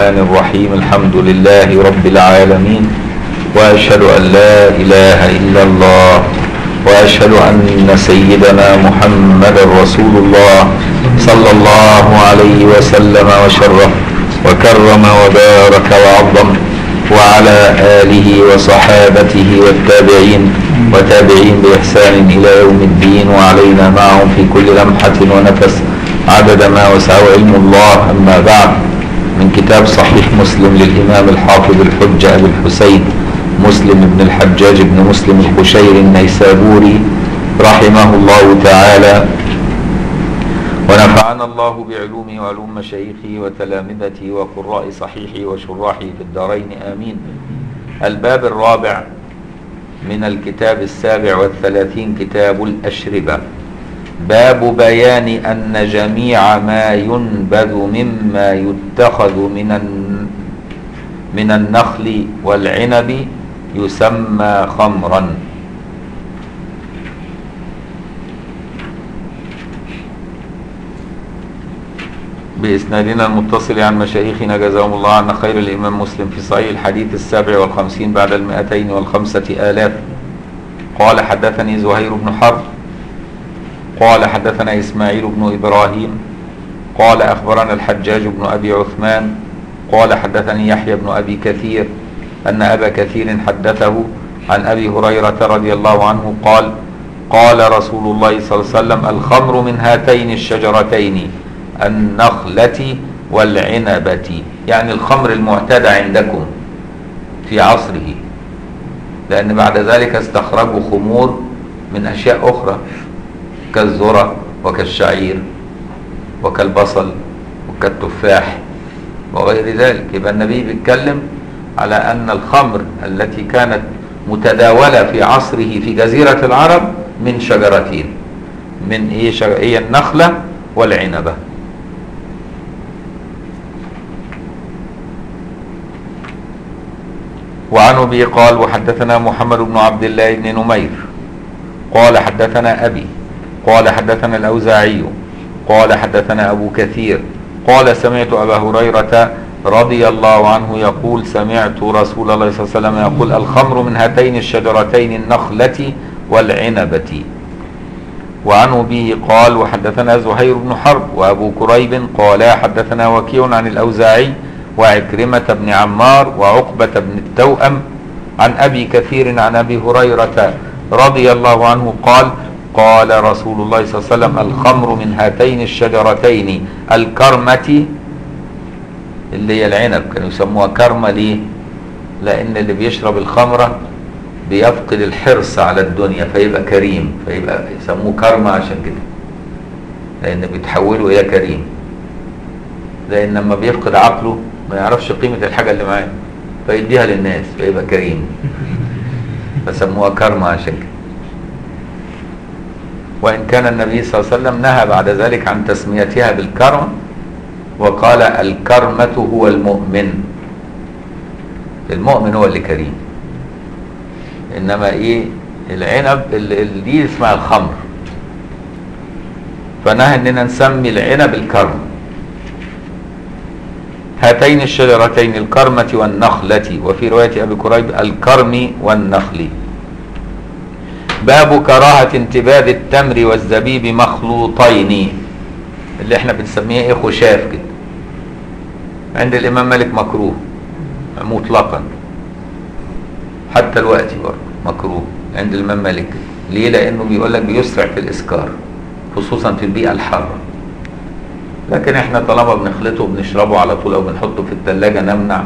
الرحمن الرحيم. الحمد لله رب العالمين. وأشهد أن لا إله إلا الله. وأشهد أن سيدنا محمد رسول الله صلى الله عليه وسلم وشرف وكرم وبارك وعظم. وعلى آله وصحابته والتابعين وتابعين بإحسان إلى يوم الدين. وعلينا معهم في كل لمحة ونفس. عدد ما وسعه علم الله. أما بعد. كتاب صحيح مسلم للإمام الحافظ الحجة أبي الحسين مسلم بن الحجاج بن مسلم القشير النيسابوري رحمه الله تعالى. ونفعنا الله بعلومه وعلوم مشايخه وتلامذته وقراء صحيحه وشراحه في الدارين. آمين. الباب الرابع من الكتاب السابع والثلاثين كتاب الأشربة. باب بيان أن جميع ما ينبذ مما يتخذ من من النخل والعنب يسمى خمرا. بإسنادنا المتصل عن مشايخنا جزاهم الله عنا خير الإمام مسلم في صحيح الحديث السابع والخمسين بعد المائتين والخمسة آلاف. قال حدثني زهير بن حرب قال حدثنا إسماعيل بن إبراهيم قال أخبرنا الحجاج بن أبي عثمان قال حدثني يحيى بن أبي كثير أن أبا كثير حدثه عن أبي هريرة رضي الله عنه قال قال رسول الله صلى الله عليه وسلم الخمر من هاتين الشجرتين النخلة والعنبة يعني الخمر المعتاد عندكم في عصره لأن بعد ذلك استخرجوا خمور من أشياء أخرى. كالذرة وكالشعير وكالبصل وكالتفاح وغير ذلك. يبقى النبي بيتكلم على أن الخمر التي كانت متداولة في عصره في جزيرة العرب من شجرتين من إيه؟ شجر هي النخلة والعنبة. وعن أبي قال وحدثنا محمد بن عبد الله بن نمير قال حدثنا أبي قال حدثنا الأوزاعي قال حدثنا أبو كثير قال سمعت أبا هريرة رضي الله عنه يقول سمعت رسول الله صلى الله عليه وسلم يقول الخمر من هاتين الشجرتين النخلة والعنبة. وعنه به قال وحدثنا زهير بن حرب وأبو كريب قالا حدثنا وكيع عن الأوزاعي وعكرمة بن عمار وعقبة بن التوأم عن أبي كثير عن أبي هريرة رضي الله عنه قال قال رسول الله صلى الله عليه وسلم الخمر من هاتين الشجرتين الكرمة اللي هي العنب كانوا يسموها كرمة ليه؟ لأن اللي بيشرب الخمرة بيفقد الحرص على الدنيا فيبقى كريم فيبقى يسموه كرمة عشان كده لأن بيتحولوا إلى كريم. لأن لما بيفقد عقله ما يعرفش قيمة الحاجة اللي معاه فيديها للناس فيبقى كريم. فسموها كرمة عشان كده. وإن كان النبي صلى الله عليه وسلم نهى بعد ذلك عن تسميتها بالكرم وقال الكرمة هو المؤمن. المؤمن هو اللي كريم. إنما إيه؟ العنب اللي دي اسمها الخمر. فنهى إننا نسمي العنب الكرم. هاتين الشجرتين الكرمة والنخلة. وفي رواية أبي كريب الكرم والنخل. باب كراهة انتباذ التمر والزبيب مخلوطين. اللي إحنا بنسميه إيه؟ خشاف كده. عند الإمام مالك مكروه. مطلقا. حتى الوقت برضه مكروه عند الإمام مالك. ليه؟ لأنه بيقول لك بيسرع في الإسكار خصوصا في البيئة الحارة. لكن إحنا طالما بنخلطه وبنشربه على طول أو بنحطه في الثلاجه نمنع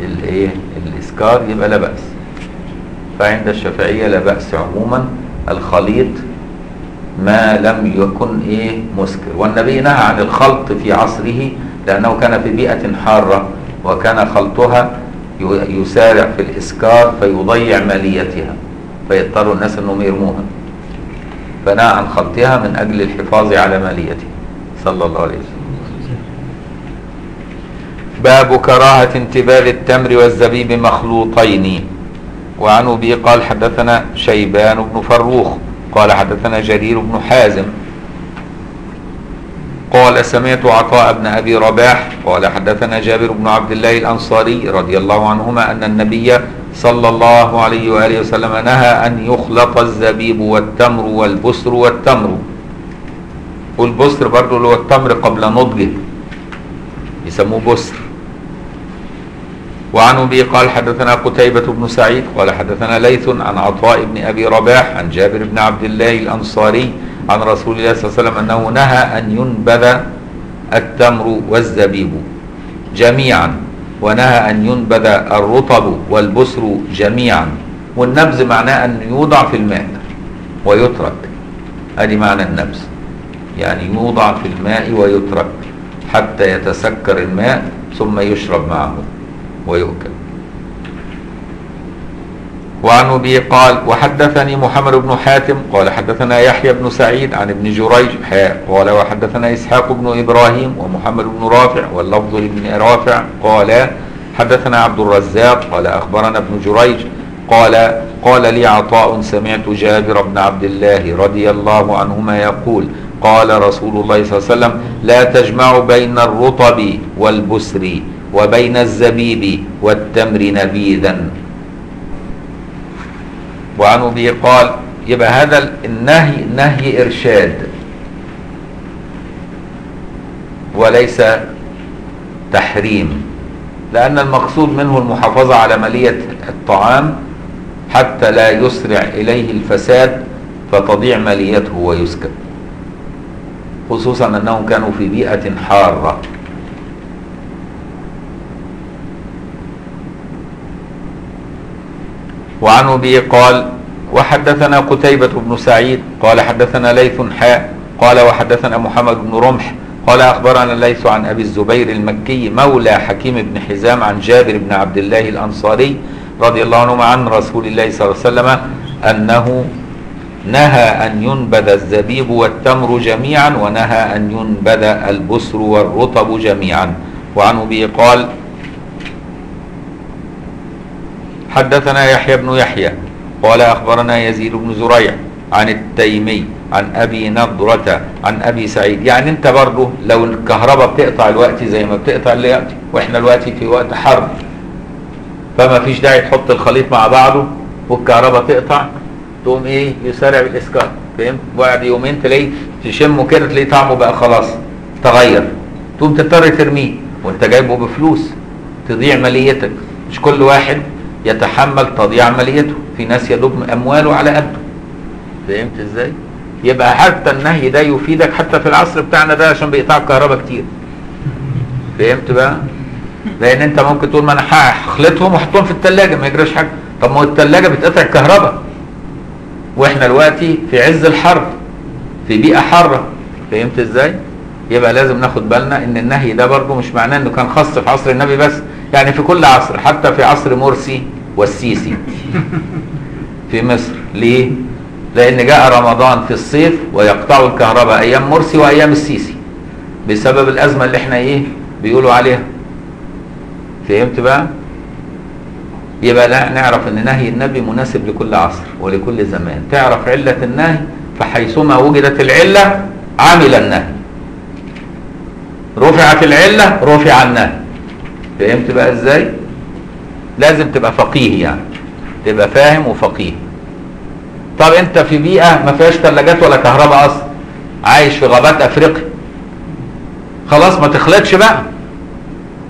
الايه الإسكار يبقى لا بأس. فعند الشافعية لا بأس عموما. الخليط ما لم يكن إيه مسكر. والنبي نهى عن الخلط في عصره لأنه كان في بيئة حارة وكان خلطها يسارع في الإسكار فيضيع ماليتها فيضطر الناس أنهم يرموها. فنهى عن خلطها من أجل الحفاظ على ماليتها. صلى الله عليه وسلم. باب كراهة انتباه التمر والزبيب مخلوطين. وعن أبي قال حدثنا شيبان بن فروخ قال حدثنا جرير بن حازم. قال سمعت عطاء بن أبي رباح قال حدثنا جابر بن عبد الله الأنصاري رضي الله عنهما أن النبي صلى الله عليه وآله وسلم نهى أن يخلط الزبيب والتمر والبسر والتمر. والبسر برضه اللي هو التمر قبل نضجه يسموه بسر وعن أبي قال حدثنا قتيبة بن سعيد قال حدثنا ليث عن عطاء بن أبي رباح عن جابر بن عبد الله الأنصاري عن رسول الله صلى الله عليه وسلم أنه نهى أن ينبذ التمر والزبيب جميعا ونهى أن ينبذ الرطب والبسر جميعا والنبذ معناه أن يوضع في الماء ويترك. أدي معنى النبذ يعني يوضع في الماء ويترك حتى يتسكر الماء ثم يشرب معه. ويؤكل. وعن أبي قال وحدثني محمد بن حاتم قال حدثنا يحيى بن سعيد عن ابن جريج حاء قال وحدثنا إسحاق بن إبراهيم ومحمد بن رافع واللفظ لابن رافع قال حدثنا عبد الرزاق قال أخبرنا ابن جريج قال قال لي عطاء سمعت جابر بن عبد الله رضي الله عنهما يقول قال رسول الله صلى الله عليه وسلم لا تجمع بين الرطب والبسر. وبين الزبيب والتمر نبيذا. وعن أبي قال يبقى هذا النهي نهي إرشاد. وليس تحريم لأن المقصود منه المحافظة على مالية الطعام حتى لا يسرع إليه الفساد فتضيع ماليته ويسكت خصوصا أنهم كانوا في بيئة حارة. وعن ابي قال وحدثنا قتيبة بن سعيد قال حدثنا ليث حاء قال وحدثنا محمد بن رمح قال أخبرنا الليث عن أبي الزبير المكي مولى حكيم بن حزام عن جابر بن عبد الله الأنصاري رضي الله عنهما عن رسول الله صلى الله عليه وسلم أنه نهى أن ينبذ الزبيب والتمر جميعا ونهى أن ينبذ البسر والرطب جميعا. وعن ابي قال حدثنا يحيى بن يحيى قال أخبرنا يزيد بن زريع عن التيمي عن أبي نضرة عن أبي سعيد. يعني أنت برضه لو الكهرباء بتقطع الوقت زي ما بتقطع الوقت وإحنا دلوقتي في وقت حرب فما فيش داعي تحط الخليط مع بعضه والكهرباء تقطع تقوم إيه؟ يسارع بالاسكار فهمت؟ بعد يومين تلاقيه تشمه كده تلاقيه طعمه بقى خلاص تغير. تقوم تضطر ترميه وأنت جايبه بفلوس تضيع ماليتك. مش كل واحد يتحمل تضييع عمليته. في ناس يدوب أمواله على قده. فهمت إزاي؟ يبقى حتى النهي ده يفيدك حتى في العصر بتاعنا ده عشان بيقطعوا الكهرباء كتير. فهمت بقى؟ لأن أنت ممكن تقول ما أنا هخلطهم وأحطهم في الثلاجه ما يجراش حاجة. طب ما هو الثلاجه بتقطع الكهرباء. وإحنا دلوقتي في عز الحرب في بيئة حارة. فهمت إزاي؟ يبقى لازم ناخد بالنا إن النهي ده برضه مش معناه إنه كان خاص في عصر النبي بس. يعني في كل عصر حتى في عصر مرسي والسيسي. في مصر. ليه؟ لأن جاء رمضان في الصيف ويقطعوا الكهرباء أيام مرسي وأيام السيسي. بسبب الأزمة اللي إحنا إيه؟ بيقولوا عليها. فهمت بقى؟ يبقى لا نعرف إن نهي النبي مناسب لكل عصر ولكل زمان. تعرف علة النهي؟ فحيثما وجدت العلة عمل النهي. رفعت العلة رفع النهي. فهمت بقى إزاي؟ لازم تبقى فقيه يعني تبقى فاهم وفقيه. طب أنت في بيئة ما فيهاش ثلاجات ولا كهرباء أصلا عايش في غابات أفريقيا. خلاص ما تخلطش بقى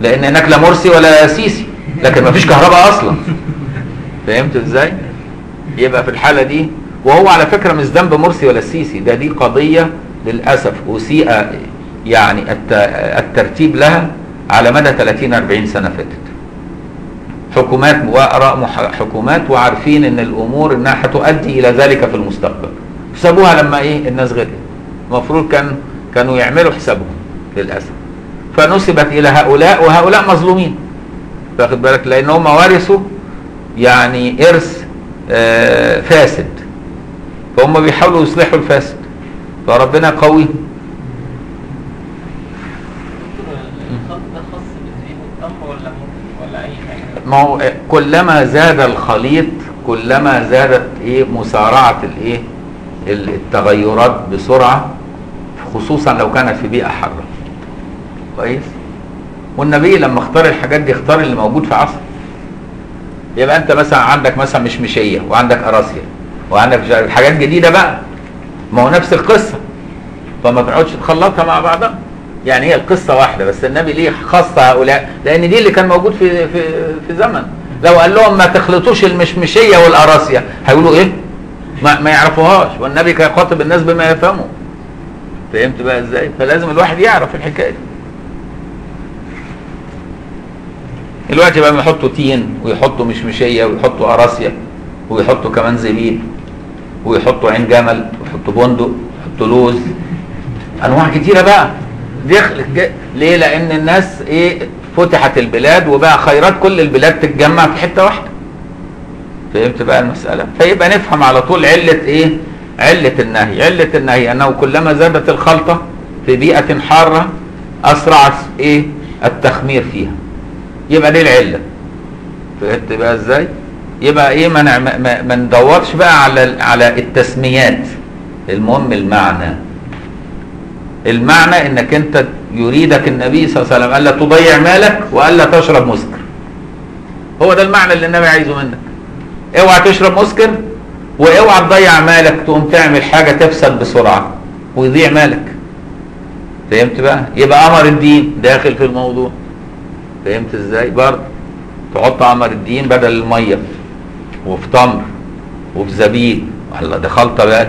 لأن هناك لا مرسي ولا سيسي لكن ما فيش كهرباء أصلا. فهمت إزاي؟ يبقى في الحالة دي وهو على فكرة مش ذنب مرسي ولا السيسي ده دي قضية للأسف أسيء يعني الترتيب لها على مدى 30 40 سنة فاتت. حكومات وآراء حكومات وعارفين إن الأمور إنها هتؤدي إلى ذلك في المستقبل. سابوها لما إيه؟ الناس غلقت. المفروض كان كانوا يعملوا حسابهم للأسف. فنسبت إلى هؤلاء وهؤلاء مظلومين. واخد بالك؟ لأن هم ورثوا يعني إرث آه فاسد. فهم بيحاولوا يصلحوا الفاسد. فربنا قوي. ما هو كلما زاد الخليط كلما زادت إيه مسارعة الايه التغيرات بسرعة خصوصا لو كانت في بيئة حارة. كويس؟ والنبي لما اختار الحاجات دي اختار اللي موجود في عصره يبقى أنت مثلا عندك مثلا مشمشية وعندك قراصيه وعندك حاجات جديدة بقى. ما هو نفس القصة. فما تقعدش تخلطها مع بعضها. يعني هي القصة واحدة بس النبي ليه خص هؤلاء؟ لأن دي اللي كان موجود في في في زمن. لو قال لهم ما تخلطوش المشمشية والقراصية هيقولوا إيه؟ ما, ما يعرفوهاش. والنبي كان يخاطب الناس بما يفهموا. فهمت بقى إزاي؟ فلازم الواحد يعرف الحكاية دي. دلوقتي بقى يحطوا تين ويحطوا مشمشية ويحطوا قراصية ويحطوا كمان زبيب ويحطوا عين جمل ويحطوا بندق ويحطوا لوز. أنواع كتيرة بقى. دخل ليه؟ لأن الناس إيه فتحت البلاد وبقى خيرات كل البلاد تتجمع في حتة واحدة. فهمت بقى المسألة؟ فيبقى نفهم على طول علة إيه؟ علة النهي. علة النهي أنه كلما زادت الخلطة في بيئة حارة اسرع إيه؟ التخمير فيها. يبقى دي العلة. فهمت بقى إزاي؟ يبقى إيه؟ ما ما ندورش بقى على على التسميات. المهم المعنى. المعنى إنك أنت يريدك النبي صلى الله عليه وسلم ألا تضيع مالك وألا تشرب مسكر. هو ده المعنى اللي النبي عايزه منك. اوعى تشرب مسكر واوعى تضيع مالك تقوم تعمل حاجة تفسد بسرعة ويضيع مالك. فهمت بقى؟ يبقى أمر الدين داخل في الموضوع. فهمت إزاي؟ برضه تحط قمر الدين بدل المية وفي تمر وفي زبيب الله ده خلطه بقى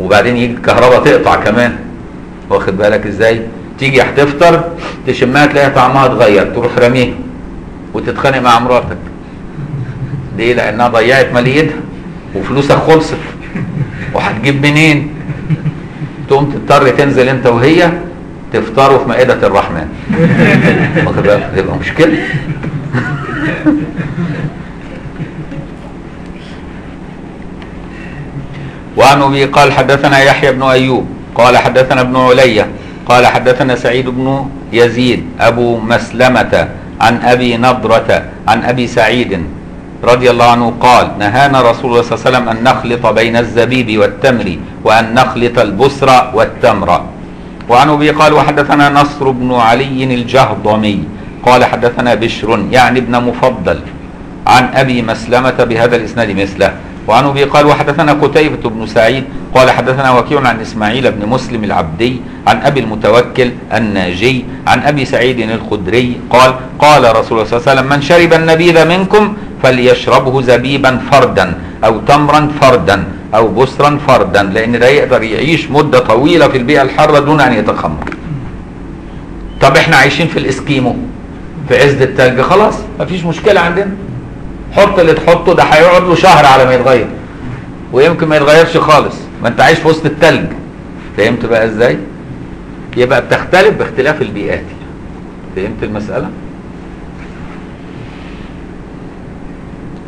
وبعدين يجي الكهرباء تقطع كمان. واخد بالك إزاي؟ تيجي هتفطر تشمها تلاقي طعمها اتغير تروح رميها وتتخانق مع مراتك. ليه؟ لأنها ضيعت ماليتها وفلوسك خلصت. وهتجيب منين؟ تقوم تضطر تنزل أنت وهي تفطروا في مائدة الرحمن. واخد بالك؟ تبقى مشكلة. وعن أبي قال حدثنا يحيى بن أيوب قال حدثنا ابن علية قال حدثنا سعيد بن يزيد أبو مسلمة عن أبي نضرة عن أبي سعيد رضي الله عنه قال نهانا رسول الله صلى الله عليه وسلم أن نخلط بين الزبيب والتمر وأن نخلط البسر والتمر. وعن أبي قال وحدثنا نصر بن علي الجهضمي قال حدثنا بشر يعني ابن مفضل عن أبي مسلمة بهذا الإسناد مثله. وعن ابي قال وحدثنا قتيبة بن سعيد قال حدثنا وكيع عن إسماعيل بن مسلم العبدي عن أبي المتوكل الناجي عن أبي سعيد الخدري قال قال رسول الله صلى الله عليه وسلم من شرب النبيذ منكم فليشربه زبيبا فردا أو تمرا فردا أو بسرا فردا لأن ده يقدر يعيش مدة طويلة في البيئة الحارة دون أن يتخمر. طب إحنا عايشين في الإسكيمو في عز التلج خلاص مفيش مشكلة عندنا. حط اللي تحطه ده هيقعد له شهر على ما يتغير. ويمكن ما يتغيرش خالص. ما انت عايش في وسط التلج. فهمت بقى إزاي؟ يبقى بتختلف باختلاف البيئات. فهمت المسألة؟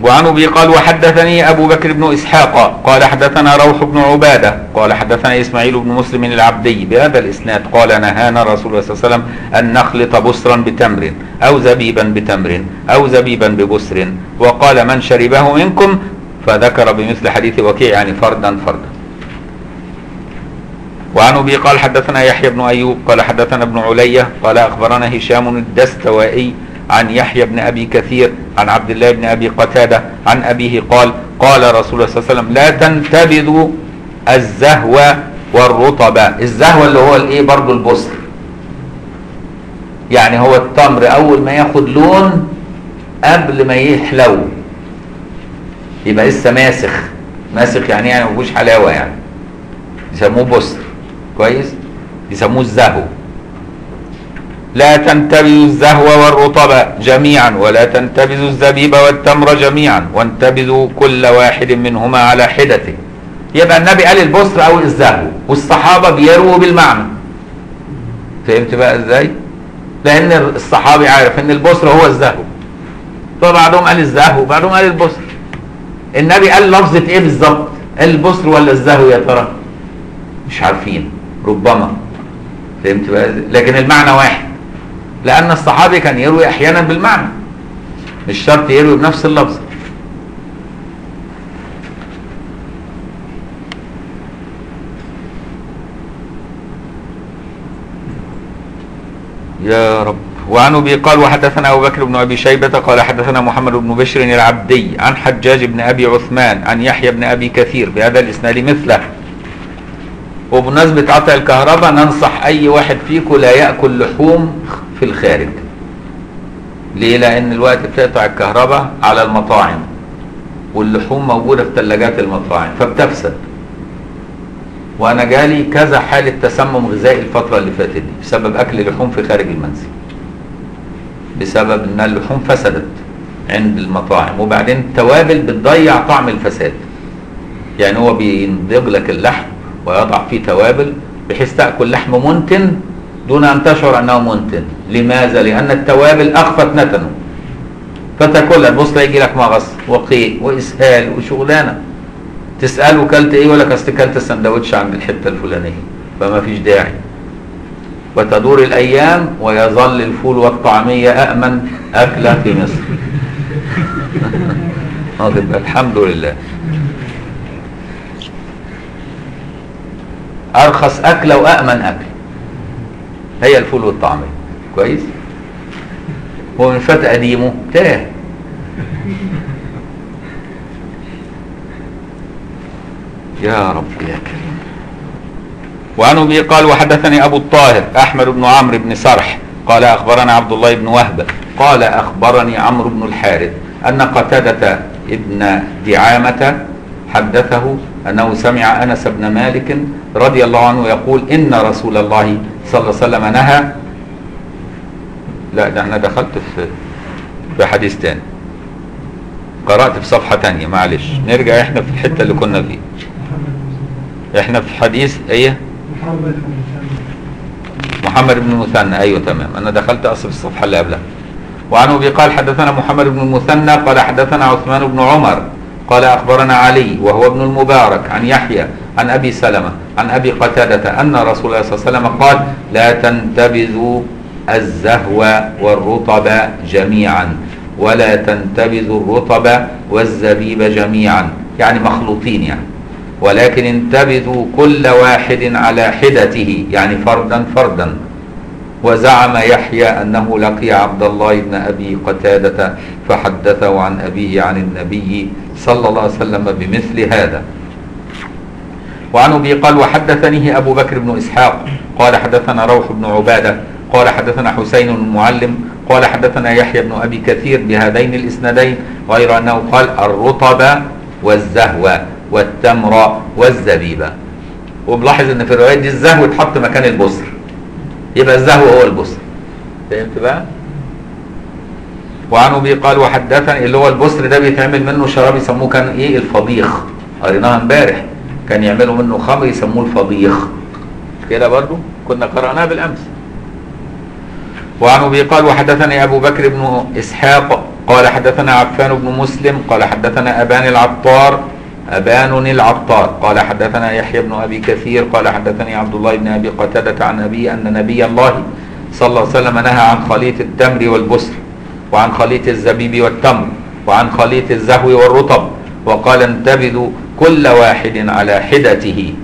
وعن أبي قال وحدثني أبو بكر بن إسحاق قال حدثنا روح بن عبادة قال حدثنا إسماعيل بن مسلم العبدي بهذا الإسناد قال نهانا رسول الله صلى الله عليه وسلم أن نخلط بسرا بتمر أو زبيبا بتمر أو زبيبا ببسر وقال من شربه منكم فذكر بمثل حديث وكيع يعني فردا فردا. وعن أبي قال حدثنا يحيى بن أيوب قال حدثنا ابن علية قال أخبرنا هشام الدستوائي عن يحيى بن أبي كثير عن عبد الله بن أبي قتادة عن أبيه قال قال رسول الله صلى الله عليه وسلم لا تنتبذوا الزهو والرطب. الزهو اللي هو الإيه؟ برضو البصر يعني هو التمر أول ما ياخد لون قبل ما يحلو. يبقى لسه ماسخ. ماسخ يعني يعني ما فيهوش حلاوة يعني. يسموه بصر كويس؟ يسموه الزهو. لا تنتبذوا الزهو والرطب جميعا ولا تنتبذوا الزبيب والتمر جميعا وانتبذوا كل واحد منهما على حدته. يبقى النبي قال البصر أو الزهو والصحابة بيروا بالمعنى. فهمت بقى إزاي؟ لأن الصحابي عارف إن البصر هو الزهو. فبعضهم قال الزهو وبعضهم قال البصر. النبي قال لفظة إيه بالظبط؟ البصر ولا الزهو يا ترى؟ مش عارفين ربما. فهمت بقى؟ لكن المعنى واحد. لأن الصحابي كان يروي أحيانا بالمعنى. مش شرط يروي بنفس اللفظ. يا رب. وعن أبي قال وحدثنا أبو بكر بن أبي شيبة قال حدثنا محمد بن بشر العبدي عن حجاج بن أبي عثمان عن يحيى بن أبي كثير بهذا الإسناد مثله. وبمناسبة قطع الكهرباء ننصح أي واحد فيكم لا يأكل لحوم في الخارج. ليه؟ لأن الوقت بتقطع الكهرباء على المطاعم واللحوم موجودة في ثلاجات المطاعم فبتفسد. وأنا جالي كذا حالة تسمم غذائي الفترة اللي فاتت دي بسبب أكل لحوم في خارج المنزل. بسبب إن اللحوم فسدت عند المطاعم. وبعدين التوابل بتضيع طعم الفساد. يعني هو بينضج لك اللحم ويضع فيه توابل بحيث تأكل لحم منتن دون أن تشعر أنه منتن. لماذا؟ لأن التوابل أخفت نتنه. فتاكلها تلاقي يجي لك مغص وقيء وإسهال وشغلانة. تساله كلت إيه؟ ولا أصل كلت السندوتش عند الحتة الفلانية. فما فيش داعي. وتدور الأيام ويظل الفول والطعمية امن أكلة في مصر؟ الحمد لله. أرخص أكلة وامن اكل هي الفول والطعميه كويس؟ هو من فات قديمه تاه. يا رب يا كريم. وعن ابي قال وحدثني أبو الطاهر أحمد بن عمرو بن سرح. قال أخبرنا عبد الله بن وهب. قال أخبرني عمرو بن الحارث أن قتادة ابن دعامة حدثه أنه سمع أنس بن مالك رضي الله عنه يقول إن رسول الله صلى الله عليه وسلم نهى. لا ده أنا دخلت في في حديث تاني. قرأت في صفحة تانية معلش. نرجع إحنا في الحتة اللي كنا فيه إحنا في حديث إيه؟ محمد بن المثنى. أيوه تمام. أنا دخلت أصل الصفحة اللي قبلها. وعن أبي قال حدثنا محمد بن المثنى قال حدثنا عثمان بن عمر قال أخبرنا علي وهو ابن المبارك عن يحيى عن أبي سلمة عن أبي قتادة أن رسول الله صلى الله عليه وسلم قال لا تنتبذوا الزهو والرطب جميعا ولا تنتبذوا الرطب والزبيب جميعا. يعني مخلوطين يعني. ولكن انتبذوا كل واحد على حدته يعني فردا فردا. وزعم يحيى أنه لقي عبد الله بن أبي قتادة فحدثه عن أبيه عن النبي صلى الله عليه وسلم بمثل هذا. وعن أبي قال وحدثنيه أبو بكر بن إسحاق قال حدثنا روح بن عبادة قال حدثنا حسين المعلم قال حدثنا يحيى بن أبي كثير بهذين الإسنادين غير أنه قال الرطب والزهو والتمر والزبيب. وبلاحظ إن في الروايات دي الزهو اتحط مكان البصر. يبقى الزهو هو البصر. فهمت بقى؟ وعن أبي قال وحدثني اللي هو البصر ده بيتعمل منه شراب يسموه كان إيه؟ الفضيخ. قريناها امبارح. كان يعملوا منه خمر يسموه الفضيخ. كده برضو كنا قرأناها بالأمس. وعن ابي قال وحدثني أبو بكر بن إسحاق قال حدثنا عفان بن مسلم قال حدثنا أبان العطار أبان العطار. قال حدثنا يحيى بن أبي كثير قال حدثني عبد الله بن أبي قتادة عن أبي أن نبي الله صلى الله عليه وسلم نهى عن خليط التمر والبسر وعن خليط الزبيب والتمر وعن خليط الزهو والرطب. وقال انتبذوا كل واحد على حدته.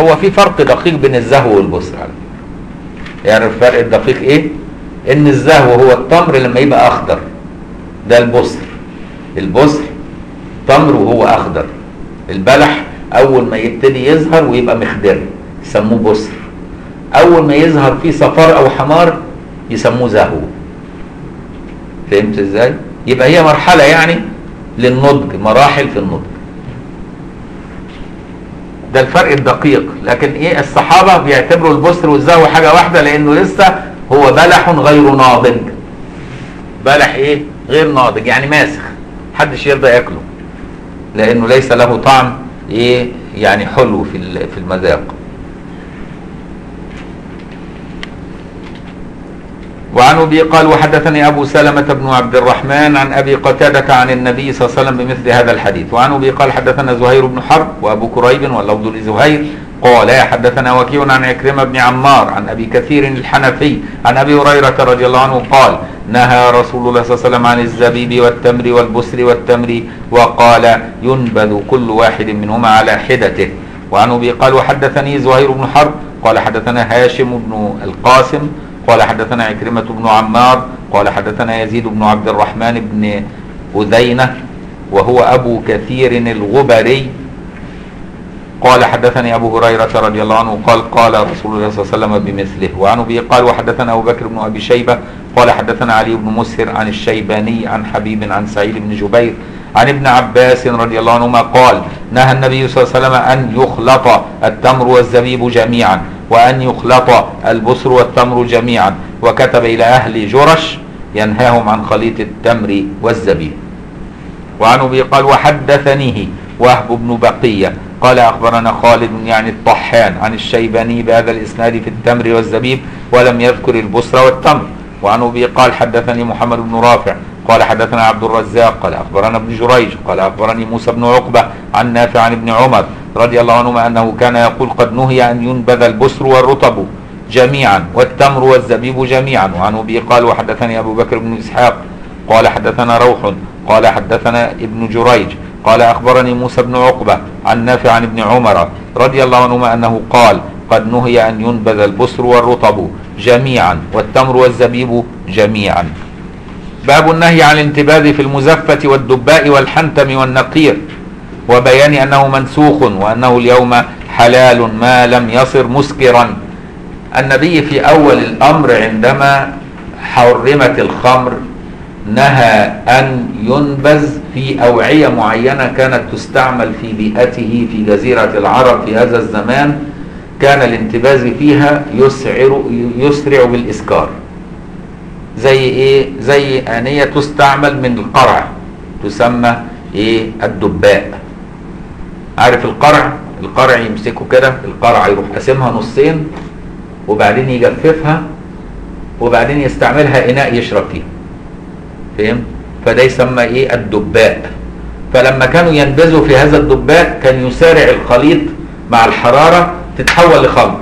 هو في فرق دقيق بين الزهو والبسر على فكرة. يعني الفرق الدقيق إيه؟ إن الزهو هو التمر لما يبقى أخضر. ده البصر. البصر تمر وهو أخضر. البلح أول ما يبتدي يظهر ويبقى مخضر يسموه بصر. أول ما يظهر فيه صفار أو حمار يسموه زهو. فهمت إزاي؟ يبقى هي مرحلة يعني للنضج مراحل في النضج. ده الفرق الدقيق. لكن إيه الصحابة بيعتبروا البصر والزهو حاجة واحدة لأنه لسه هو بلح غير ناضج. بلح إيه؟ غير ناضج يعني ماسخ. محدش يرضى ياكله لأنه ليس له طعم إيه؟ يعني حلو في في المذاق. وعن أبي قال وحدثني أبو سلمة بن عبد الرحمن عن أبي قتادة عن النبي صلى الله عليه وسلم بمثل هذا الحديث. وعن أبي قال حدثنا زهير بن حرب وأبو كريب واللفظ لزهير. قال حدثنا وكيع عن عكرمة بن عمار عن أبي كثير الحنفي عن أبي هريرة رضي الله عنه قال نهى رسول الله صلى الله عليه وسلم عن الزبيب والتمر والبسر والتمر وقال ينبذ كل واحد منهما على حدته. وعن أبي قال وحدثني زهير بن حرب قال حدثنا هاشم بن القاسم قال حدثنا عكرمة بن عمار قال حدثنا يزيد بن عبد الرحمن بن أذينة وهو أبو كثير الغبري. قال حدثني أبو هريرة رضي الله عنه قال قال رسول الله صلى الله عليه وسلم بمثله. وعن أبي قال وحدثنا أبو بكر بن أبي شيبة قال حدثنا علي بن مسهر عن الشيباني عن حبيب عن سعيد بن جبير عن ابن عباس رضي الله عنهما قال نهى النبي صلى الله عليه وسلم أن يخلط التمر والزبيب جميعا وأن يخلط البسر والتمر جميعا. وكتب إلى أهل جرش ينهاهم عن خليط التمر والزبيب. وعن أبي قال وحدثنيه وهب بن بقية. قال أخبرنا خالد يعني الطحان عن الشيباني بهذا الإسناد في التمر والزبيب ولم يذكر البسر والتمر. وعن أبي قال حدثني محمد بن رافع. قال حدثنا عبد الرزاق. قال أخبرنا ابن جريج. قال أخبرني موسى بن عقبة عن نافع عن ابن عمر. رضي الله عنهما أنه كان يقول قد نهي أن ينبذ البسر والرطب جميعا والتمر والزبيب جميعا. وعن أبي قال وحدثني أبو بكر بن إسحاق قال حدثنا روح قال حدثنا ابن جريج قال أخبرني موسى بن عقبة عن نافع عن ابن عمر رضي الله عنهما أنه قال قد نهي أن ينبذ البسر والرطب جميعا والتمر والزبيب جميعا. باب النهي عن الانتباذ في المزفة والدباء والحنتم والنقير. وبيان أنه منسوخ وأنه اليوم حلال ما لم يصر مسكرا. النبي في أول الأمر عندما حرمت الخمر نهى أن ينبذ في أوعية معينة كانت تستعمل في بيئته في جزيرة العرب في هذا الزمان كان الانتباذ فيها يسعر يسرع بالإسكار. زي إيه؟ زي آنية تستعمل من القرع تسمى إيه؟ الدباء. عارف القرع؟ القرع يمسكه كده القرع يروح قاسمها نصين وبعدين يجففها وبعدين يستعملها إناء يشرب فيه. فهمت فده يسمى إيه؟ الدباء فلما كانوا ينبذوا في هذا الدباء كان يسارع الخليط مع الحرارة تتحول لخمر.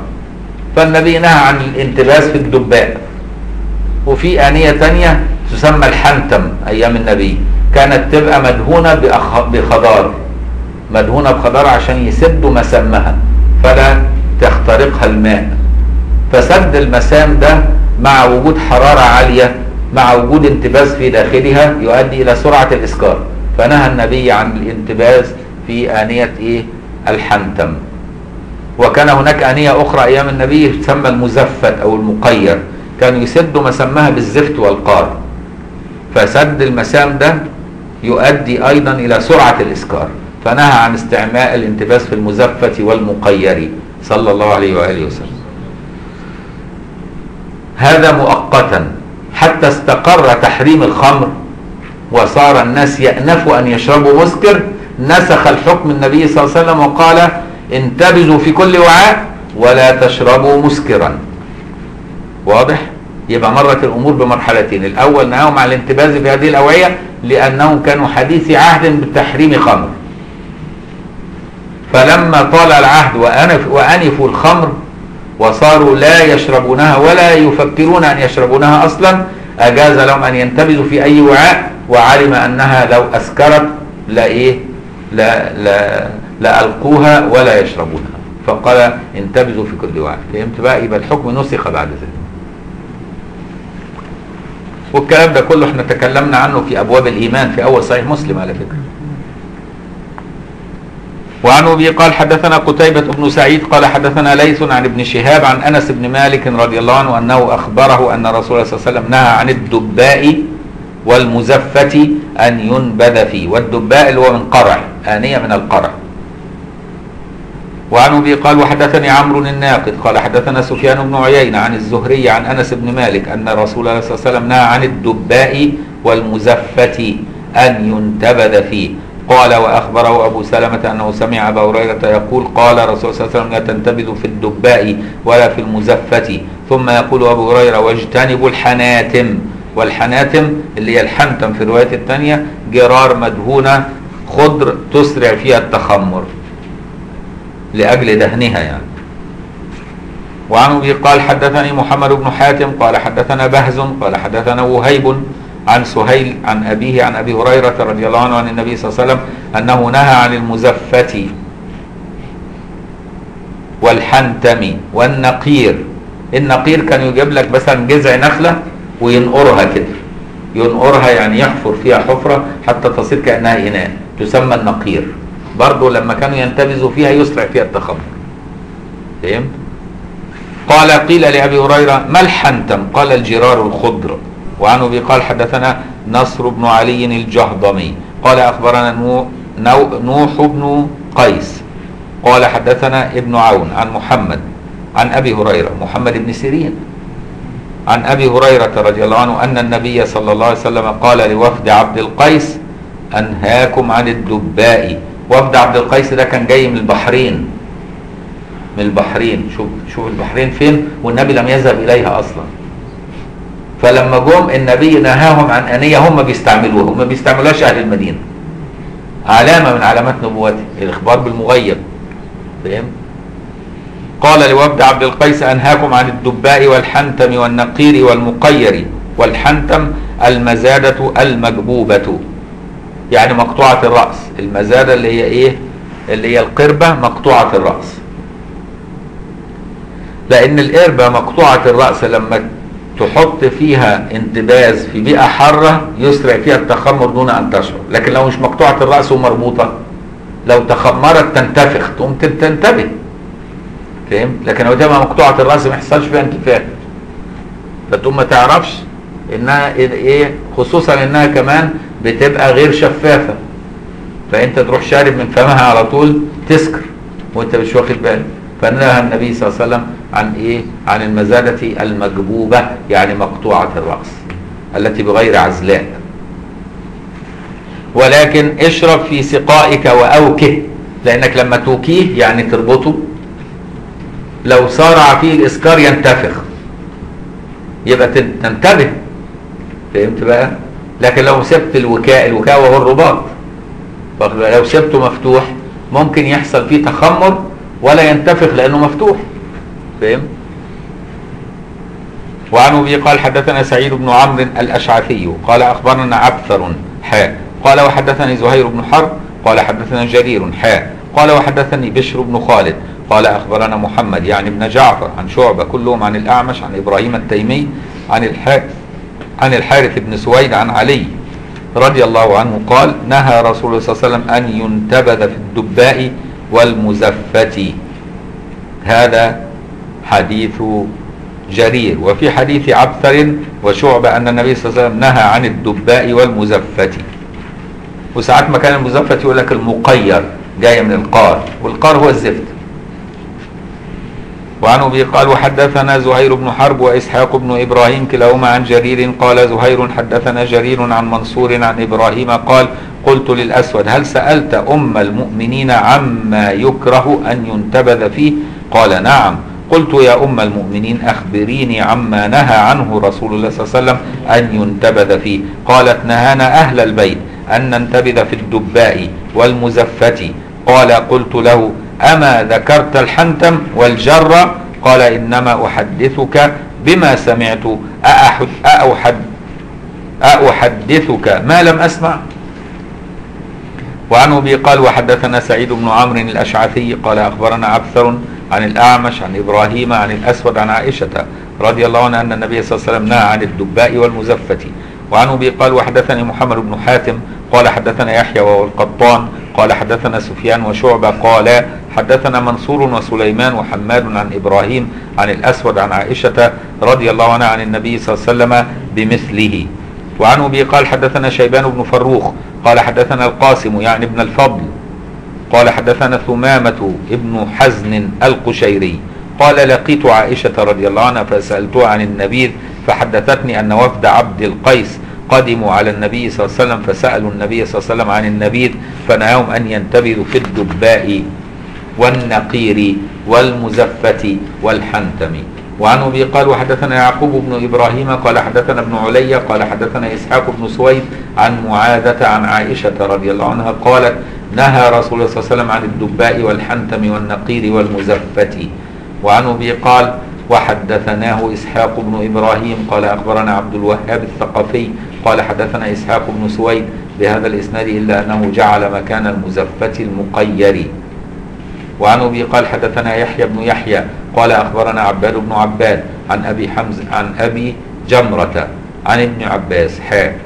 فالنبي نهى عن الانتباس في الدباء وفي آنية تانية تسمى الحنتم أيام النبي. كانت تبقى مدهونة. بخضار. مدهونة بخضار عشان يسدوا مسامها فلا تخترقها الماء. فسد المسام ده مع وجود حرارة عالية مع وجود انتباس في داخلها يؤدي إلى سرعة الإسكار. فنهى النبي عن الانتباس في آنية إيه؟ الحنتم. وكان هناك آنية أخرى أيام النبي تسمى المزفت أو المقير. كانوا يسدوا مسامها بالزفت والقار. فسد المسام ده يؤدي أيضا إلى سرعة الإسكار. فنهى عن استعمال الانتباس في المزفة والمقير. صلى الله عليه وآله وسلم. هذا مؤقتا. حتى استقر تحريم الخمر وصار الناس يأنفوا أن يشربوا مسكر نسخ الحكم النبي صلى الله عليه وسلم وقال انتبذوا في كل وعاء ولا تشربوا مسكرا. واضح؟ يبقى مرت الأمور بمرحلتين. الأول نهاهم على الانتباذ في هذه الأوعية لأنهم كانوا حديث عهد بتحريم خمر. فلما طال العهد وأنف وأنفوا الخمر وصاروا لا يشربونها ولا يفكرون أن يشربونها أصلا أجاز لهم أن ينتبذوا في أي وعاء وعلم أنها لو أسكرت لا إيه لا لا ألقوها ولا يشربونها. فقال انتبذوا في كل وعاء. فهمت بقى؟ يبقى الحكم نسخ بعد ذلك. والكلام ده كله إحنا تكلمنا عنه في أبواب الإيمان في أول صحيح مسلم على فكرة. وعن أبي قال حدثنا قتيبة بن سعيد قال حدثنا ليث عن ابن شهاب عن أنس بن مالك رضي الله عنه أنه أخبره أن رسول الله صلى الله عليه وسلم نهى عن الدباء والمزفة أن ينبذ فيه. والدباء اللي هو من قرع آنية من القرع. وعن أبي قال وحدثني عمرو الناقد قال حدثنا سفيان بن عيينة عن الزهري عن أنس بن مالك أن رسول الله صلى الله عليه وسلم نهى عن الدباء والمزفة أن ينتبذ فيه. قال وأخبره أبو سلمة أنه سمع أبا هريرة يقول قال رسول الله صلى الله عليه وسلم لا تنتبذ في الدباء ولا في المزفة. ثم يقول أبو هريرة واجتنبوا الحناتم. والحناتم اللي هي الحنتم في الرواية الثانية جرار مدهونة خضر تسرع فيها التخمر. لأجل دهنها يعني. وعن ابي قال حدثني محمد بن حاتم قال حدثنا بهز قال حدثنا وهيب عن سهيل عن أبيه عن أبي هريرة رضي الله عنه عن النبي صلى الله عليه وسلم أنه نهى عن المزفة والحنتم والنقير. النقير كان يجيب لك مثلا جذع نخلة وينقرها كده. ينقرها يعني يحفر فيها حفرة حتى تصير كأنها إناء تسمى النقير. برضه لما كانوا ينتبذوا فيها يسرع فيها التخمر. فهمت؟ قال قيل لأبي هريرة ما الحنتم؟ قال الجرار الخضر. وعن أبي قال حدثنا نصر بن علي الجهضمي. قال نو- نوح بن قيس. قال حدثنا ابن عون عن محمد عن أبي هريرة محمد بن سيرين. عن أبي هريرة رضي الله عنه أن النبي صلى الله عليه وسلم قال لوفد عبد القيس أنهاكم عن الدباء. وفد عبد القيس ده كان جاي من البحرين. من البحرين. شوف شوف البحرين فين؟ والنبي لم يذهب إليها أصلا. فلما جم النبي نهاهم عن آنية هم بيستعملوها ما بيستعملوهاش أهل المدينة. علامة من علامات نبوته الإخبار بالمغيب. فاهم؟ قال لوفد عبد القيس أنهاكم عن الدباء والحنتم والنقير والمقير. والحنتم المزادة المجبوبه يعني مقطوعة الرأس. المزادة اللي هي إيه؟ اللي هي القربة مقطوعة الرأس. لأن القربة مقطوعة الرأس لما تحط فيها انتباز في بيئة حارة يسرع فيها التخمر دون أن تشعر. لكن لو مش مقطوعة الرأس ومربوطة لو تخمرت تنتفخ تقوم تنتبه. فاهم؟ لكن لو تبقى مقطوعة الرأس ما يحصلش فيها انتفاخ. فتقوم ما تعرفش إنها إيه؟ خصوصا إنها كمان بتبقى غير شفافة. فأنت تروح شارب من فمها على طول تسكر وأنت مش واخد بالك. فنهى النبي صلى الله عليه وسلم عن إيه؟ عن المزادة المجبوبة يعني مقطوعة الرأس التي بغير عزلاء ولكن اشرب في سقائك وأوكه لأنك لما توكيه يعني تربطه. لو صارع فيه الإسكار ينتفخ. يبقى تن- تنتبه. فهمت بقى؟ لكن لو سبت الوكاء الوكاء وهو الرباط؟ لو سبته مفتوح ممكن يحصل فيه تخمر ولا ينتفخ لأنه مفتوح. فاهم وعن أبي قال حدثنا سعيد بن عمرو الأشعثي قال أخبرنا عبثر حاء قال وحدثني زهير بن حرب قال حدثنا جرير حاء قال وحدثني بشر بن خالد قال أخبرنا محمد يعني ابن جعفر عن شعبة كلهم عن الأعمش عن إبراهيم التيمي عن الحارث عن الحارث بن سويد عن علي رضي الله عنه قال نهى رسول الله صلى الله عليه وسلم أن ينتبذ في الدباء والمزفة. هذا حديث جرير. وفي حديث عبثر وشعبة أن النبي صلى الله عليه وسلم نهى عن الدباء والمزفة. وساعات ما كان المزفة يقول لك المقير جاية من القار والقار هو الزفت. وعن ابي قال وحدثنا زهير بن حرب وإسحاق بن إبراهيم كلاهما عن جرير قال زهير حدثنا جرير عن منصور عن إبراهيم قال قلت للأسود هل سألت أم المؤمنين عما يكره أن ينتبذ فيه؟ قال نعم. قلت يا أم المؤمنين أخبريني عما نهى عنه رسول الله صلى الله عليه وسلم أن ينتبذ فيه. قالت نهانا أهل البيت أن ننتبذ في الدباء والمزفة. قال قلت له أما ذكرت الحنتم والجر؟ قال إنما أحدثك بما سمعت. أأحد أأحد أحدثك ما لم أسمع؟ وعن أبي قال وحدثنا سعيد بن عمرو الأشعثي قال أخبرنا عبثر عن الأعمش عن إبراهيم عن الأسود عن عائشة رضي الله عنها أن النبي صلى الله عليه وسلم نهى عن الدباء والمزفة. وعن أبي قال وحدثني محمد بن حاتم قال حدثنا يحيى وهو القطان قال حدثنا سفيان وشعبة قال حدثنا منصور وسليمان وحماد عن إبراهيم عن الأسود عن عائشة رضي الله عنها عن النبي صلى الله عليه وسلم بمثله. وعن أبي قال حدثنا شيبان بن فروخ قال حدثنا القاسم يعني ابن الفضل. قال حدثنا ثمامة ابن حزن القشيري. قال لقيت عائشة رضي الله عنها فسألتها عن النبيذ فحدثتني أن وفد عبد القيس قدموا على النبي صلى الله عليه وسلم فسألوا النبي صلى الله عليه وسلم عن النبيذ فنهاهم أن ينتبذوا في الدباء والنقير والمزفة والحنتم. وعن ابي قال وحدثنا يعقوب بن إبراهيم قال حدثنا ابن علي قال حدثنا إسحاق بن سويد عن معاذة عن عائشة رضي الله عنها قالت نهى رسول الله صلى الله عليه وسلم عن الدباء والحنتم والنقير والمزفة. وعن ابي قال وحدثناه إسحاق بن إبراهيم قال أخبرنا عبد الوهاب الثقفي قال حدثنا إسحاق بن سويد بهذا الإسناد إلا أنه جعل مكان المزفة المقير. وعن أبي قال حدثنا يحيى بن يحيى قال أخبرنا عباد بن عباد عن أبي حمزه عن أبي جمرة عن ابن عباس حاء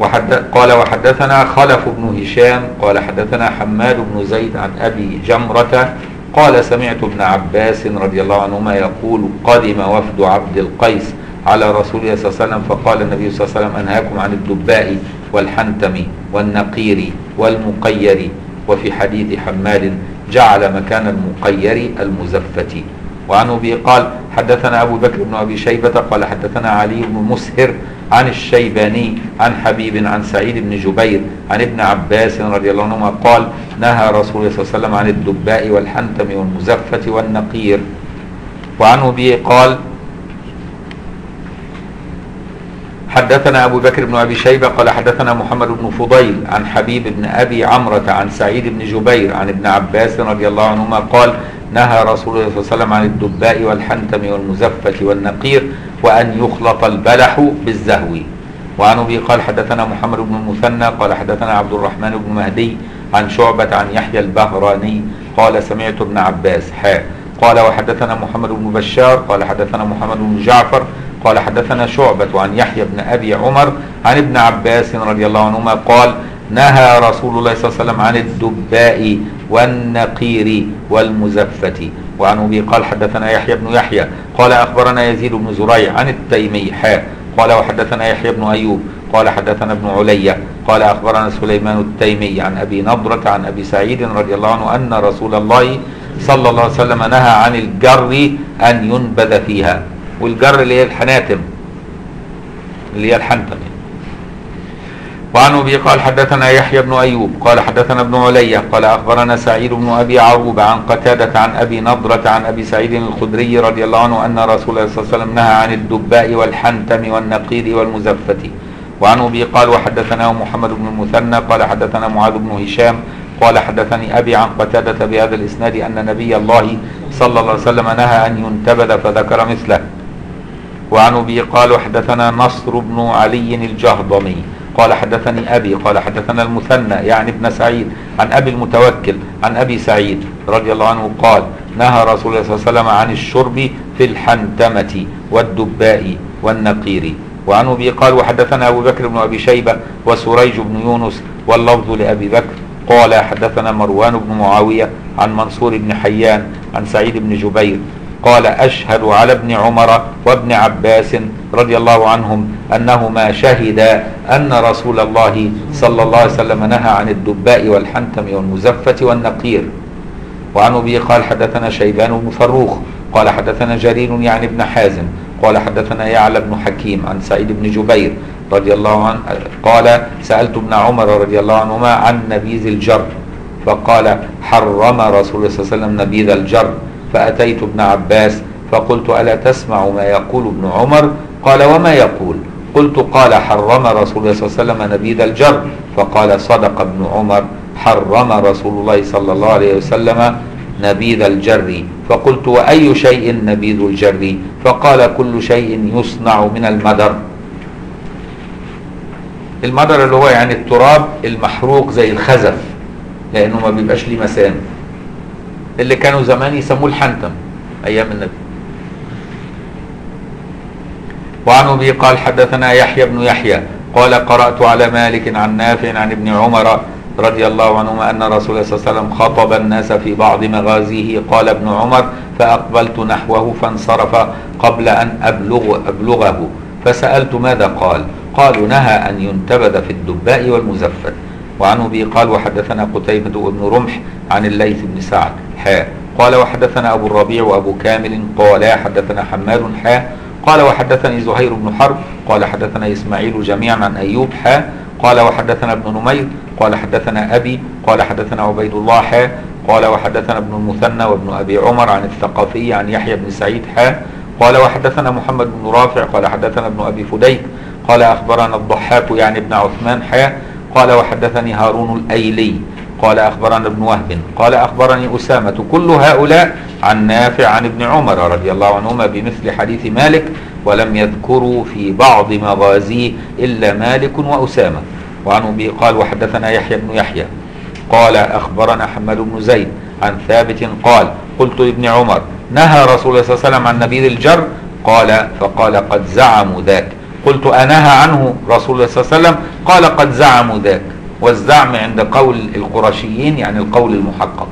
وحد قال وحدثنا خلف بن هشام قال حدثنا حماد بن زيد عن أبي جمرة قال سمعت ابن عباس رضي الله عنهما يقول قدم وفد عبد القيس على رسول الله صلى الله عليه وسلم فقال النبي صلى الله عليه وسلم أنهاكم عن الدباء والحنتم والنقير والمقير وفي حديث حماد جعل مكان المقير المزفت. وعن أبي قال حدثنا أبو بكر بن أبي شيبة قال حدثنا علي بن مسهر عن الشيباني عن حبيب عن سعيد بن جبير عن ابن عباس رضي الله عنهما قال نهى رسول الله صلى الله عليه وسلم عن الدباء والحنتم والمزفة والنقير. وعن أبي قال حدثنا أبو بكر بن أبي شيبة قال حدثنا محمد بن فضيل عن حبيب بن أبي عمرة عن سعيد بن جبير عن ابن عباس رضي الله عنهما قال نهى رسول الله صلى الله عليه وسلم عن الدباء والحنتم والمزفة والنقير وأن يخلط البلح بالزهو. وعن أبي قال حدثنا محمد بن المثنى قال حدثنا عبد الرحمن بن مهدي عن شعبة عن يحيى البهراني قال سمعت ابن عباس. حاء قال وحدثنا محمد بن بشار. قال حدثنا محمد بن جعفر. قال حدثنا شعبة عن يحيى بن أبي عمر عن ابن عباس رضي الله عنهما قال نهى رسول الله صلى الله عليه وسلم عن الدباء والنقير والمزفة. وعن أبي قال حدثنا يحيى بن يحيى قال أخبرنا يزيد بن زريع عن التيمي حاء قال وحدثنا يحيى بن أيوب قال حدثنا ابن علي قال أخبرنا سليمان التيمي عن أبي نضرة عن أبي سعيد رضي الله عنه أن رسول الله صلى الله عليه وسلم نهى عن الجر أن ينبذ فيها. والجر اللي هي الحناتم اللي هي الحنتم وعن أبي قال حدثنا يحيى بن أيوب قال حدثنا ابن علي قال أخبرنا سعيد بن أبي عروبة عن قتادة عن أبي نضرة عن أبي سعيد الخدري رضي الله عنه أن رسول الله صلى الله عليه وسلم نهى عن الدباء والحنتم والنقير والمزفة. وعن أبي قال وحدثنا محمد بن المثنى قال حدثنا معاذ بن هشام قال حدثني أبي عن قتادة بهذا الإسناد أن نبي الله صلى الله عليه وسلم نهى أن ينتبذ فذكر مثله. وعن أبي قال وحدثنا نصر بن علي الجهضمي. قال حدثني أبي قال حدثنا المثنى يعني ابن سعيد عن أبي المتوكل عن أبي سعيد رضي الله عنه قال نهى رسول الله صلى الله عليه وسلم عن الشرب في الحنتمة والدباء والنقير. وعن أبي قال وحدثنا أبو بكر بن أبي شيبة وسريج بن يونس واللفظ لأبي بكر. قال حدثنا مروان بن معاوية عن منصور بن حيان عن سعيد بن جبير قال أشهد على ابن عمر وابن عباس رضي الله عنهم أنهما شهدا أن رسول الله صلى الله عليه وسلم نهى عن الدباء والحنتم والمزفة والنقير. وعن أبي قال حدثنا شيبان بن فروخ قال حدثنا جرير يعني ابن حازم قال حدثنا يعلى بن حكيم عن سعيد بن جبير رضي الله عنه قال سألت ابن عمر رضي الله عنهما عن نبيذ الجر فقال حرم رسول الله صلى الله عليه وسلم نبيذ الجر. فأتيت ابن عباس فقلت ألا تسمع ما يقول ابن عمر؟ قال وما يقول؟ قلت قال حرم رسول الله صلى الله عليه وسلم نبيذ الجر فقال صدق ابن عمر حرم رسول الله صلى الله عليه وسلم نبيذ الجر فقلت وأي شيء نبيذ الجر؟ فقال كل شيء يصنع من المدر. المدر اللي هو يعني التراب المحروق زي الخزف لأنه ما بيبقاش ليه مسام اللي كانوا زمان يسموه الحنتم أيام النبي. وعن أبي قال حدثنا يحيى بن يحيى قال قرأت على مالك عن نافع عن ابن عمر رضي الله عنهما أن رسول الله صلى الله عليه وسلم خطب الناس في بعض مغازيه قال ابن عمر فأقبلت نحوه فانصرف قبل أن ابلغ أبلغه فسألت ماذا قال؟ قالوا نهى أن ينتبذ في الدباء والمزفت. وعن أبي قال وحدثنا قتيبة وابن رمح عن الليث بن سعد حاء قال وحدثنا أبو الربيع وأبو كامل قال حدثنا حماد حاء قال وحدثني زهير بن حرب. قال حدثنا إسماعيل جميعا عن أيوب حاء قال وحدثنا ابن نمير. قال حدثنا أبي. قال حدثنا عبيد الله حاء قال وحدثنا ابن المثنى وابن أبي عمر عن الثقفي عن يحيى بن سعيد حاء قال وحدثنا محمد بن رافع. قال حدثنا ابن أبي فديك. قال أخبرنا الضحاك يعني ابن عثمان حاء قال وحدثني هارون الأيلي. قال أخبرنا ابن وهب. قال أخبرني أسامة. كل هؤلاء عن نافع عن ابن عمر رضي الله عنهما بمثل حديث مالك ولم يذكروا في بعض مغازيه إلا مالك وأسامة. وعن أبي قال وحدثنا يحيى بن يحيى. قال أخبرنا حماد بن زيد عن ثابت قال قلت لابن عمر نهى رسول الله صلى الله عليه وسلم عن نبيذ الجر؟ قال فقال قد زعموا ذاك. قلت أنهى عنه رسول الله صلى الله عليه وسلم قال قد زعموا ذاك. والزعم عند قول القرشيين يعني القول المحقق.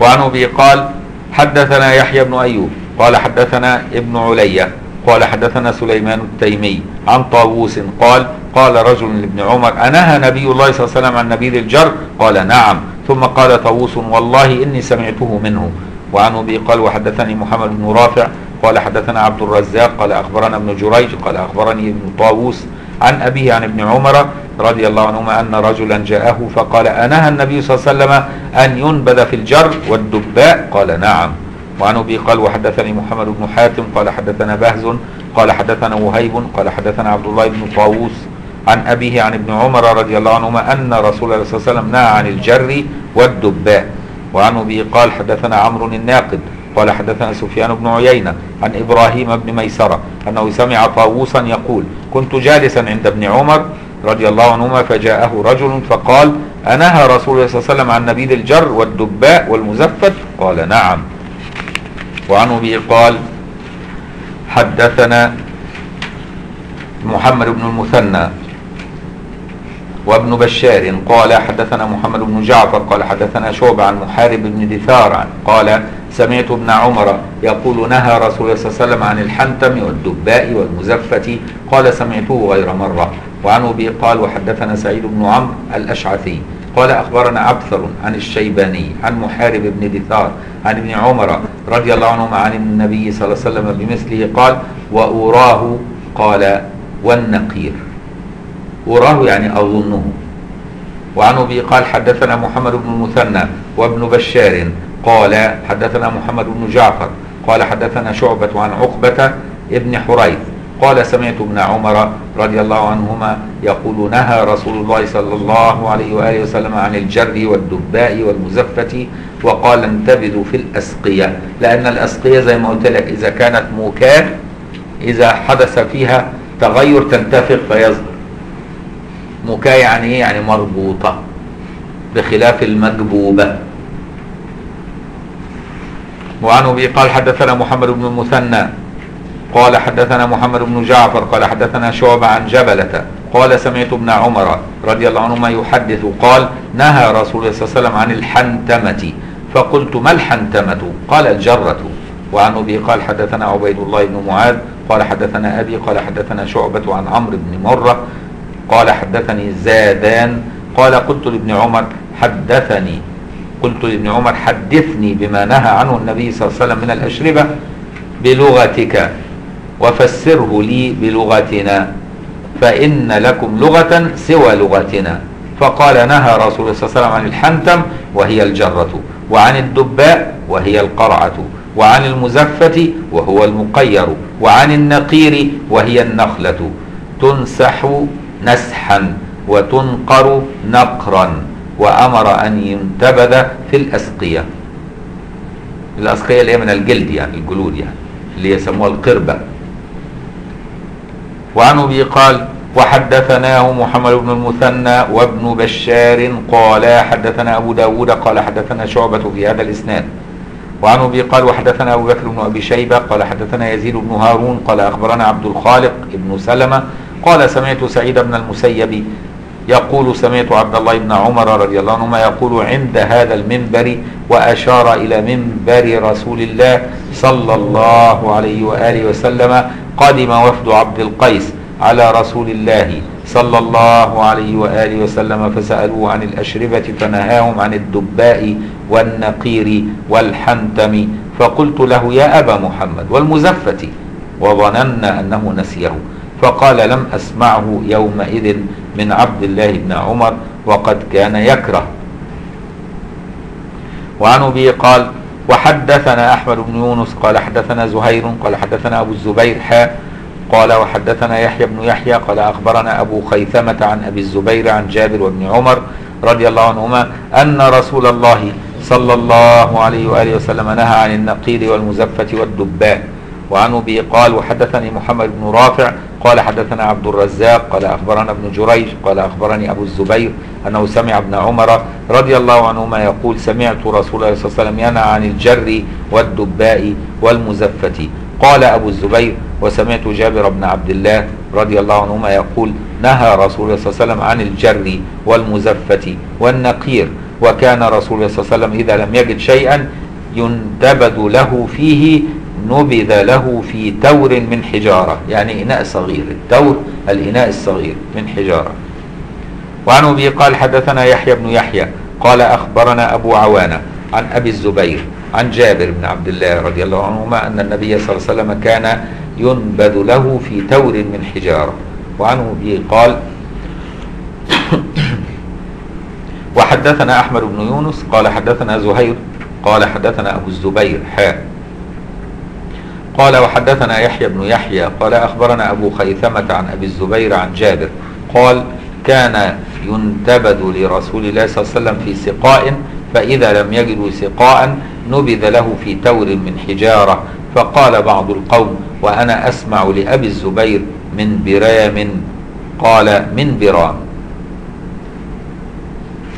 وعن أبي قال حدثنا يحيى بن أيوب قال حدثنا ابن عليا قال حدثنا سليمان التيمي عن طاووس قال قال رجل لابن عمر أنهى نبي الله صلى الله عليه وسلم عن نبيذ الجر؟ قال نعم. ثم قال طاووس والله إني سمعته منه. وعن أبي قال وحدثني محمد بن رافع قال حدثنا عبد الرزاق قال أخبرنا ابن جريج قال أخبرني ابن طاووس عن ابيه عن ابن عمر رضي الله عنهما أن رجلا جاءه فقال أنهى النبي صلى الله عليه وسلم أن ينبذ في الجر والدباء؟ قال نعم. وعن أبي قال وحدثني محمد بن حاتم قال حدثنا بهز قال حدثنا وهيب قال حدثنا عبد الله بن طاووس عن أبيه عن ابن عمر رضي الله عنهما أن رسول الله صلى الله عليه وسلم نهى عن الجر والدباء. وعن أبي قال حدثنا عمرو الناقد قال حدثنا سفيان بن عيينة عن إبراهيم بن ميسرة أنه سمع طاووسا يقول كنت جالسا عند ابن عمر رضي الله عنهما فجاءه رجل فقال أنهى رسول الله صلى الله عليه وسلم عن نبيذ الجر والدباء والمزفت قال نعم وعن أبي قال حدثنا محمد بن المثنى وابن بشار قال حدثنا محمد بن جعفر قال حدثنا شعبة عن محارب بن دثار قال سمعت ابن عمر يقول نهى رسول الله صلى الله عليه وسلم عن الحنتم والدباء والمزفة. قال سمعته غير مرة. وعن أبي قال وحدثنا سعيد بن عمرو الأشعثي. قال أخبرنا عبثر عن الشيباني عن محارب بن دثار عن ابن عمر رضي الله عنهما عن النبي صلى الله عليه وسلم بمثله. قال وأراه قال والنقير أراه يعني أظنه. وعن أبي قال حدثنا محمد بن المثنى وابن بشار قال حدثنا محمد بن جعفر قال حدثنا شعبة عن عقبة ابن حريث قال سمعت ابن عمر رضي الله عنهما يقول نهى رسول الله صلى الله عليه وآله وسلم عن الجر والدباء والمزفة وقال انتبذوا في الأسقية لأن الأسقية زي ما قلت لك إذا كانت موكاة إذا حدث فيها تغير تنتفق فيصدر. مكاة يعني إيه؟ يعني مربوطة بخلاف المجبوبة وعن أبي قال حدثنا محمد بن المثنى قال حدثنا محمد بن جعفر قال حدثنا شعبة عن جبلة قال سمعت ابن عمر رضي الله عنهما يحدث قال نهى رسول الله صلى الله عليه وسلم عن الحنتمة فقلت ما الحنتمة؟ قال الجرة. وعن أبي قال حدثنا عبيد الله بن معاذ قال حدثنا أبي قال حدثنا شعبة عن عمرو بن مرة قال حدثني زادان قال قلت لابن عمر حدثني. قلت لابن عمر حدثني بما نهى عنه النبي صلى الله عليه وسلم من الأشربة بلغتك وفسره لي بلغتنا فإن لكم لغة سوى لغتنا. فقال نهى رسول الله صلى الله عليه وسلم عن الحنتم وهي الجرة وعن الدباء وهي القرعة وعن المزفة وهو المقير وعن النقير وهي النخلة. تنسح نسحا وتنقر نقرا. وأمر أن ينتبذ في الأسقية. الأسقية اللي هي من الجلد يعني الجلود يعني اللي يسموها القربة. وعن أبي قال وحدثناه محمد بن المثنى وابن بشار قال حدثنا أبو داود قال حدثنا شعبة في هذا الإسناد. وعن أبي قال وحدثنا أبو بكر بن أبي شيبة قال حدثنا يزيد بن هارون قال أخبرنا عبد الخالق بن سلمة قال سمعت سعيد بن المسيب يقول سمعت عبد الله بن عمر رضي الله عنهما يقول عند هذا المنبر وأشار إلى منبر رسول الله صلى الله عليه وآله وسلم قدم وفد عبد القيس على رسول الله صلى الله عليه وآله وسلم فسألوه عن الأشربة فنهاهم عن الدباء والنقير والحنتم فقلت له يا أبا محمد والمزفة وظننا أنه نسيه فقال لم أسمعه يومئذ من عبد الله بن عمر وقد كان يكره. وعن أبي قال وحدثنا أحمد بن يونس قال حدثنا زهير قال حدثنا أبو الزبير حاء قال وحدثنا يحيى بن يحيى قال أخبرنا أبو خيثمة عن أبي الزبير عن جابر وابن عمر رضي الله عنهما أن رسول الله صلى الله عليه وآله وسلم نهى عن النقير والمزفة والدباء. وعن أبي قال وحدثني محمد بن رافع قال حدثنا عبد الرزاق قال أخبرنا ابن جريج قال أخبرني أبو الزبير أنه سمع ابن عمر رضي الله عنهما يقول سمعت رسول الله صلى الله عليه وسلم ينهى عن الجر والدباء والمزفة. قال أبو الزبير وسمعت جابر بن عبد الله رضي الله عنهما يقول نهى رسول الله صلى الله عليه وسلم عن الجر والمزفة والنقير وكان رسول الله صلى الله عليه وسلم إذا لم يجد شيئا ينتبذ له فيه نبذ له في تور من حجارة يعني إناء صغير التور الإناء الصغير من حجارة. وعن أبي قال حدثنا يحيى بن يحيى قال أخبرنا أبو عوانة عن أبي الزبير عن جابر بن عبد الله رضي الله عنهما أن النبي صلى الله عليه وسلم كان ينبذ له في تور من حجارة. وعنه به قال وحدثنا أحمد بن يونس قال حدثنا زهير قال حدثنا أبو الزبير حاء قال وحدثنا يحيى بن يحيى قال أخبرنا أبو خيثمة عن أبي الزبير عن جابر قال كان ينتبذ لرسول الله صلى الله عليه وسلم في سقاء فإذا لم يجدوا سقاء نبذ له في تور من حجارة فقال بعض القوم وأنا أسمع لأبي الزبير من برام قال من برام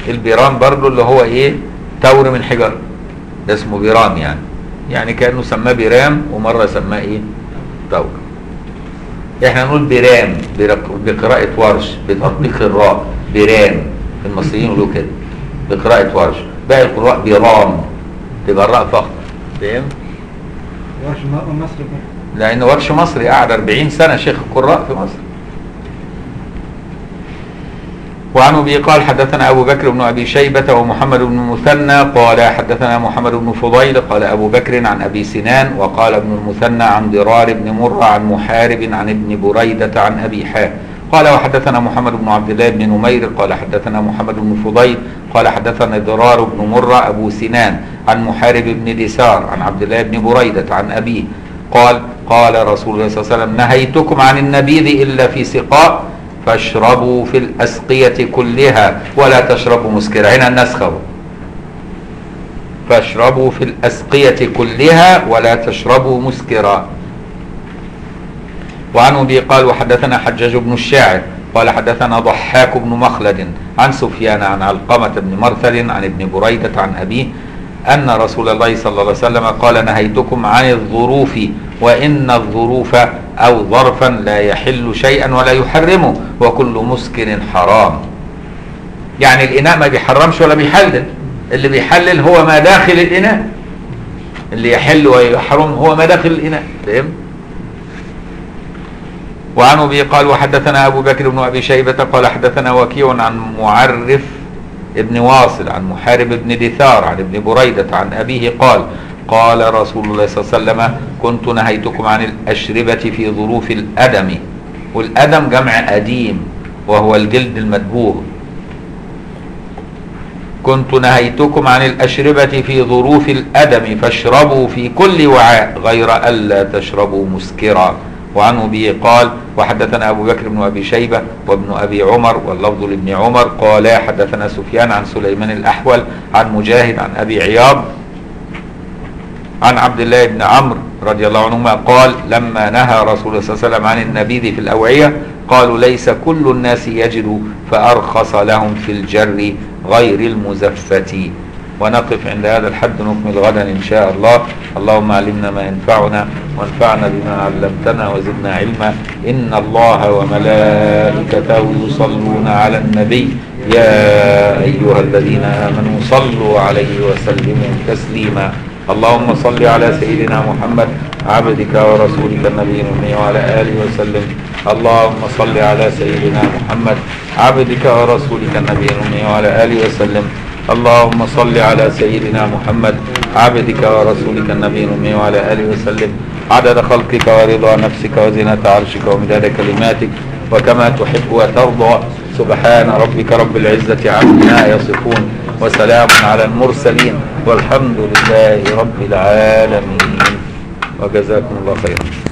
البرام برضو اللي هو إيه؟ تور من حجر ده اسمه برام يعني يعني كأنه سماه برام ومرة سماه إيه؟ تور إحنا نقول برام بقراءة ورش بتطبيق الراء برام. المصريين يقولوا كده. بقراءة ورش. باقي القراء برام. تبقى الراء فخر فاهم؟ ورش م- مصر كده. لأن ورش مصري قعد 40 سنة شيخ القراء في مصر. وعن أبي قال حدثنا أبو بكر بن أبي شيبة ومحمد بن المثنى قال حدثنا محمد بن فضيل قال أبو بكر عن أبي سنان وقال ابن المثنى عن ضرار بن مرة عن محارب عن ابن بريدة عن أبي حاه قال وحدثنا محمد بن عبد الله بن نمير قال حدثنا محمد بن فضيل قال حدثنا ضرار بن مرة أبو سنان عن محارب بن دسار عن عبد الله بن بريدة عن أبيه. قال قال رسول الله صلى الله عليه وسلم نهيتكم عن النبيذ إلا في سقاء. فاشربوا في الأسقية كلها ولا تشربوا مسكرا هنا النسخ اهو. فاشربوا في الأسقية كلها ولا تشربوا مسكرا وعن أبي قال وحدثنا حجاج بن الشاعر قال حدثنا ضحاك بن مخلد عن سفيان عن علقمة بن مرثل عن ابن بريدة عن أبيه أن رسول الله صلى الله عليه وسلم قال نهيتكم عن الظروف وإن الظروف أو ظرفا لا يحل شيئا ولا يحرمه وكل مسكر حرام. يعني الإناء ما بيحرمش ولا بيحلل. اللي بيحلل هو ما داخل الإناء. اللي يحل ويحرم هو ما داخل الإناء. فهمت؟ وعن أبي قال وحدثنا أبو بكر بن أبي شيبة قال حدثنا وكيع عن معرف ابن واصل عن محارب بن دثار عن ابن بريدة عن أبيه قال قال رسول الله صلى الله عليه وسلم كنت نهيتكم عن الأشربة في ظروف الأدم والأدم جمع أديم وهو الجلد المدبوغ. كنت نهيتكم عن الأشربة في ظروف الأدم فاشربوا في كل وعاء غير ألا تشربوا مسكرا. وعن أبي قال وحدثنا أبو بكر بن أبي شيبة وابن أبي عمر واللفظ لابن عمر قالا حدثنا سفيان عن سليمان الأحول عن مجاهد عن أبي عياض عن عبد الله بن عمرو رضي الله عنهما قال لما نهى رسول الله صلى الله عليه وسلم عن النبيذ في الأوعية قالوا ليس كل الناس يجد فأرخص لهم في الجر غير المزفة. ونقف عند هذا الحد نكمل غدا إن شاء الله. اللهم علمنا ما ينفعنا وانفعنا بما علمتنا وزدنا علما. إن الله وملائكته يصلون على النبي. يا أيها الذين آمنوا صلوا عليه وسلموا تسليما. اللهم صل على سيدنا محمد عبدك ورسولك النبي الأمي وعلى آله وسلم. اللهم صل على سيدنا محمد عبدك ورسولك النبي الأمي وعلى آله وسلم. اللهم صل على سيدنا محمد عبدك ورسولك النبي الأمي وعلى آله وسلم. عدد خلقك ورضا نفسك وزنة عرشك ومداد كلماتك. وكما تحب وترضى سبحان ربك رب العزة عما يصفون. وسلام على المرسلين والحمد لله رب العالمين. وجزاكم الله خيرا.